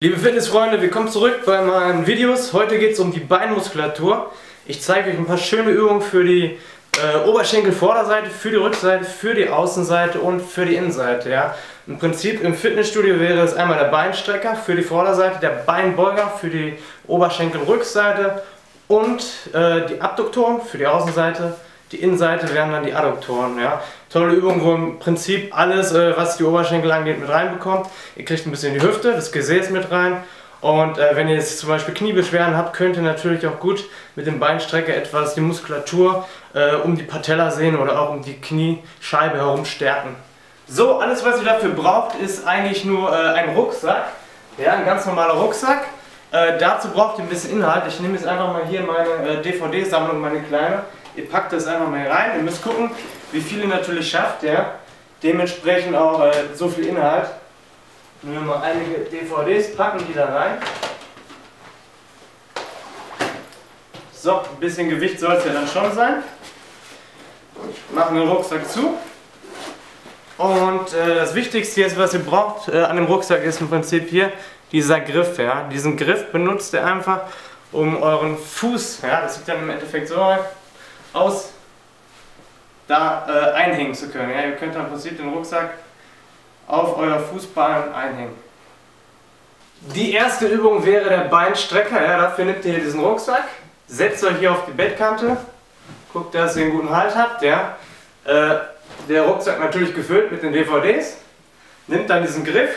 Liebe Fitnessfreunde, willkommen zurück bei meinen Videos. Heute geht es um die Beinmuskulatur. Ich zeige euch ein paar schöne Übungen für die äh, Oberschenkelvorderseite, für die Rückseite, für die Außenseite und für die Innenseite. Ja. Im Prinzip im Fitnessstudio wäre es einmal der Beinstrecker für die Vorderseite, der Beinbeuger für die Oberschenkelrückseite und äh, die Abduktoren für die Außenseite die Innenseite wären dann die Adduktoren. Ja. Tolle Übung, wo im Prinzip alles, äh, was die Oberschenkel angeht, mit reinbekommt. Ihr kriegt ein bisschen die Hüfte, das Gesäß mit rein. Und äh, wenn ihr jetzt zum Beispiel Kniebeschwerden habt, könnt ihr natürlich auch gut mit dem Beinstrecker etwas die Muskulatur äh, um die Patellasehne oder auch um die Kniescheibe herum stärken. So, alles was ihr dafür braucht, ist eigentlich nur äh, ein Rucksack. Ja, ein ganz normaler Rucksack. Äh, dazu braucht ihr ein bisschen Inhalt. Ich nehme jetzt einfach mal hier meine äh, DVD-Sammlung, meine kleine. Ihr packt das einfach mal rein. Ihr müsst gucken, wie viel ihr natürlich schafft. Ja? Dementsprechend auch äh, so viel Inhalt. Nehmen wir mal einige DVDs, packen die da rein. So, ein bisschen Gewicht soll es ja dann schon sein. Machen den Rucksack zu. Und äh, das Wichtigste jetzt, was ihr braucht äh, an dem Rucksack, ist im Prinzip hier dieser Griff. Ja? Diesen Griff benutzt ihr einfach, um euren Fuß, ja, das sieht dann im Endeffekt so aus, aus da äh, einhängen zu können. Ja, ihr könnt dann Prinzip den Rucksack auf euer Fußballen einhängen. Die erste Übung wäre der Beinstrecker. Ja, dafür nehmt ihr diesen Rucksack, setzt euch hier auf die Bettkante, guckt, dass ihr einen guten Halt habt. Ja. Äh, der Rucksack natürlich gefüllt mit den DVDs. Nimmt dann diesen Griff,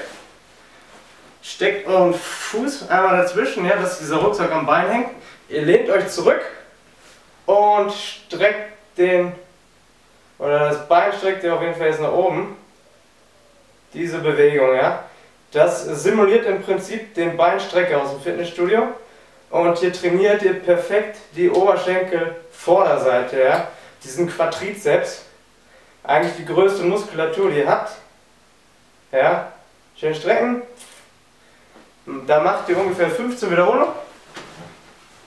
steckt euren Fuß einmal dazwischen, ja, dass dieser Rucksack am Bein hängt. Ihr lehnt euch zurück und streckt den, oder das Bein streckt ihr auf jeden Fall jetzt nach oben. Diese Bewegung, ja. Das simuliert im Prinzip den Beinstrecker aus dem Fitnessstudio. Und hier trainiert ihr perfekt die Oberschenkel-Vorderseite, ja. Diesen Quadrizeps. Eigentlich die größte Muskulatur, die ihr habt. Ja. Schön strecken. Da macht ihr ungefähr 15 Wiederholungen.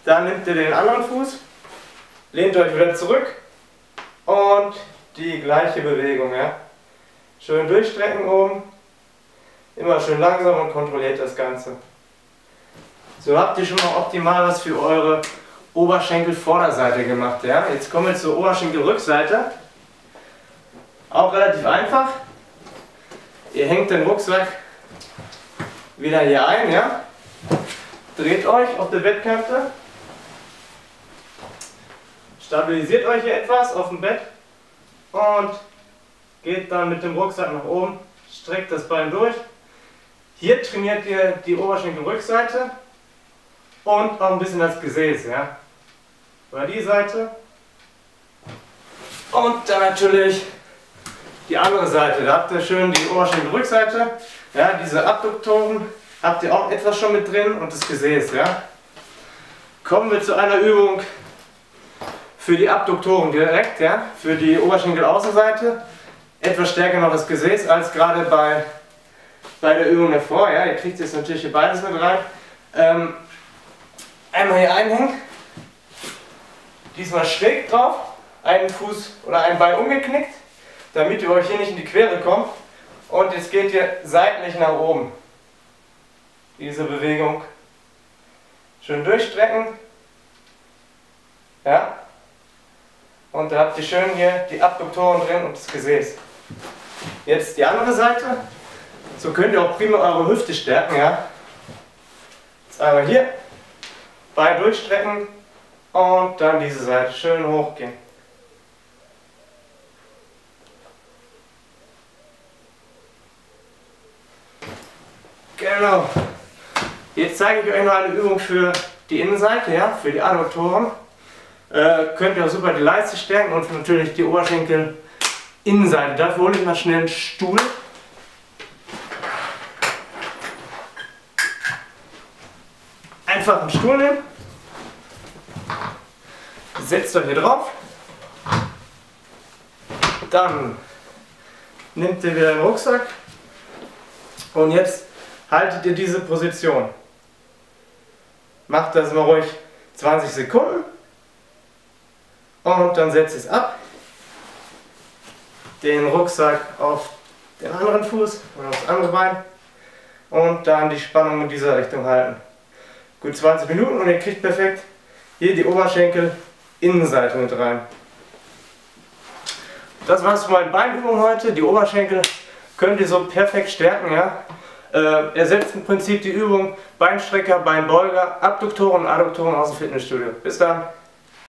Dann nehmt ihr den anderen Fuß Lehnt euch wieder zurück und die gleiche Bewegung. Ja? Schön durchstrecken oben, immer schön langsam und kontrolliert das Ganze. So habt ihr schon mal optimal was für eure Oberschenkelvorderseite gemacht. Ja? Jetzt kommen wir zur Oberschenkelrückseite. Auch relativ einfach. Ihr hängt den Rucksack wieder hier ein, ja? dreht euch auf der Bettkante Stabilisiert euch hier etwas auf dem Bett und geht dann mit dem Rucksack nach oben, streckt das Bein durch. Hier trainiert ihr die Oberschenkelrückseite und auch ein bisschen das Gesäß. Ja? Über die Seite und dann natürlich die andere Seite. Da habt ihr schön die Oberschenkelrückseite. Ja, diese Abduktoren habt ihr auch etwas schon mit drin und das Gesäß. Ja? Kommen wir zu einer Übung, für die Abduktoren direkt, ja, für die Oberschenkelaußenseite etwas stärker noch das Gesäß als gerade bei, bei der Übung davor. Ja. Ihr kriegt jetzt natürlich hier beides mit rein. Ähm, einmal hier einhängen, diesmal schräg drauf, einen Fuß oder ein Bein umgeknickt, damit ihr euch hier nicht in die Quere kommt. Und jetzt geht ihr seitlich nach oben. Diese Bewegung. Schön durchstrecken. Ja, und da habt ihr schön hier die Abduktoren drin und das Gesäß. Jetzt die andere Seite. So könnt ihr auch prima eure Hüfte stärken. Ja? Jetzt einmal hier, Bein durchstrecken und dann diese Seite schön hochgehen. Genau. Jetzt zeige ich euch noch eine Übung für die Innenseite, ja, für die Adduktoren äh, könnt ihr auch super die Leiste stärken und natürlich die Oberschenkel Innenseite. Dafür hole ich mal schnell einen Stuhl. Einfach einen Stuhl nehmen. Setzt euch hier drauf. Dann nehmt ihr wieder den Rucksack. Und jetzt haltet ihr diese Position. Macht das mal ruhig 20 Sekunden. Und dann setze ich es ab, den Rucksack auf den anderen Fuß oder aufs andere Bein und dann die Spannung in dieser Richtung halten. Gut 20 Minuten und ihr kriegt perfekt hier die Oberschenkel Innenseite mit rein. Das war's für meine Beinübung heute. Die Oberschenkel könnt ihr so perfekt stärken. Ja? Äh, ersetzt im Prinzip die Übung Beinstrecker, Beinbeuger, Abduktoren und Adduktoren aus dem Fitnessstudio. Bis dann!